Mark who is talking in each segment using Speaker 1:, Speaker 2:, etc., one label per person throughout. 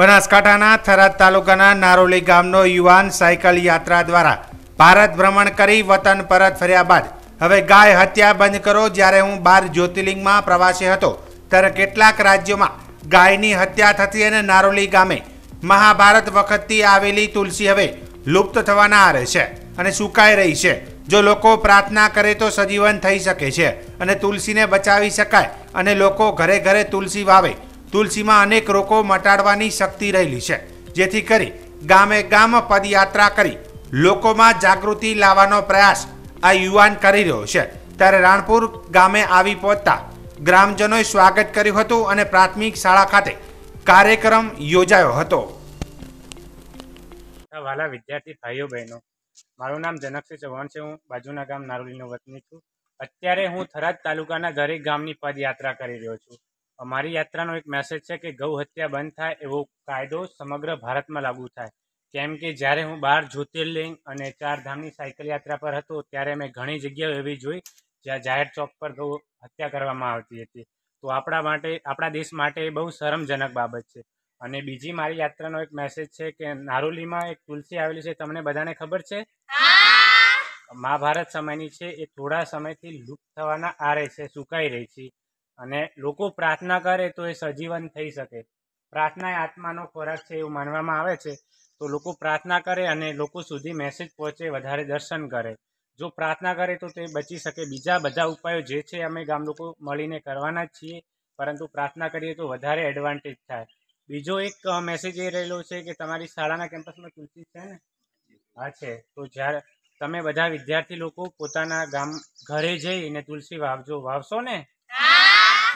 Speaker 1: બનાસકાંઠાના થરાદ તાલુકાના નારોલી ગામનો યુવાન સાયકલ યાત્રા દ્વારા ભારત ભ્રમણ કરી વતન પરત ફર્યા બાદ હવે ગાય હત્યા બંધ કરો. જ્યારે હું બાર જ્યોતિર્લિંગમાં પ્રવાસે હતો, ત્યારે કેટલાક રાજ્યોમાં ગાયની હત્યા થતી અને નારોલી ગામે મહાભારત વખતથી આવેલી તુલસી હવે લુપ્ત થવાના આરે છે અને સુકાઈ રહી છે. જો લોકો પ્રાર્થના કરે તો સજીવન થઈ શકે છે અને તુલસીને બચાવી શકાય અને લોકો ઘરે ઘરે તુલસી વાવે. તુલસીમાં અનેક રોગો મટાડવાની શક્તિ રહેલી છે. જેથી કરી ગામે ગામ પદયાત્રા કરી લોકોમાં જાગૃતિ લાવવાનો પ્રયાસ આ યુવાન કરી રહ્યો છે. ત્યારે રાણપુર ગામે આવી પહોંચતા ગ્રામજનોએ સ્વાગત કર્યું હતું અને પ્રાથમિક શાળા ખાતે કાર્યક્રમ યોજાયો હતો.
Speaker 2: વાલા વિદ્યાર્થી ભાઈઓ બહેનો, મારું નામ જનકસિંહ ચૌહાણ છે. હું બાજુના ગામ નારોલીનો વતની છું. અત્યારે હું થરાદ તાલુકાના દરેક ગામની પદયાત્રા કરી રહ્યો છું. અમારી યાત્રાનો એક મેસેજ છે કે ગૌ હત્યા બંધ થાય એવો કાયદો સમગ્ર ભારતમાં લાગુ થાય. કેમ કે જ્યારે હું બાર જ્યોતિર્લિંગ અને ચાર ધામની સાયકલ યાત્રા પર હતો ત્યારે મેં ઘણી જગ્યાઓ એવી જોઈ જ્યાં જાહેર ચોક પર ગૌ હત્યા કરવામાં આવતી હતી. તો આપણા માટે આપણા દેશ માટે એ બહુ શરમજનક બાબત છે. અને બીજી મારી યાત્રાનો એક મેસેજ છે કે નારોલીમાં એક તુલસી આવેલી છે તમને બધાને ખબર છે? મહાભારત સમયની છે એ થોડા સમયથી લુપ્ત થવાના આરે છે સુકાઈ રહી છે. અને લોકો પ્રાર્થના કરે તો એ સજીવન થઈ શકે. પ્રાર્થના એ આત્માનો ખોરાક છે એવું માનવામાં આવે છે. તો લોકો પ્રાર્થના કરે અને લોકો સુધી મેસેજ પહોંચે, વધારે દર્શન કરે. જો પ્રાર્થના કરે તો તે બચી શકે. બીજા બધા ઉપાયો જે છે અમે ગામ લોકો મળીને કરવાના જ છીએ. પરંતુ પ્રાર્થના કરીએ તો વધારે એડવાન્ટેજ થાય. બીજો એક મેસેજ એ રહેલો છે કે તમારી શાળાના કેમ્પસમાં તુલસી છે ને? હા, છે. તો જ્યારે તમે બધા વિદ્યાર્થી લોકો પોતાના ગામ ઘરે જઈને તુલસી વાવજો. વાવશો ને?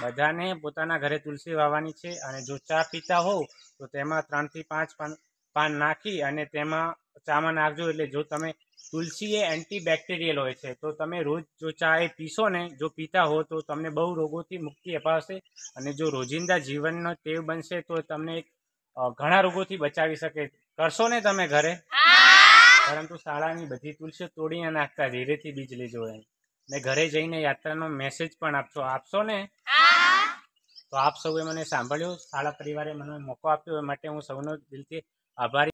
Speaker 2: બધાને પોતાના ઘરે તુલસી વાવવાની છે અને જો ચા પીતા હોવ તો તેમાં ત્રણથી પાંચ પાન પાન નાખી અને તેમાં ચામાં નાખજો. એટલે જો તમે તુલસી એ એન્ટીબેક્ટેરિયલ હોય છે તો તમે રોજ જો ચા એ પીશો ને જો પીતા હો તો તમને બહુ રોગોથી મુક્તિ અપાવશે અને જો રોજિંદા જીવનનો ટેવ બનશે તો તમને ઘણા રોગોથી બચાવી શકે. કરશો ને તમે ઘરે? પરંતુ શાળાની બધી તુલસીઓ તોડીને નાખતા ધીરેથી બીજ લેજો એમ. ને ઘરે જઈને યાત્રાનો મેસેજ પણ આપશો. આપશો ને? તો આપ સૌએ મને સાંભળ્યું, શાળા પરિવારે મને મોકો આપ્યો, એ માટે હું સૌનો દિલથી આભારી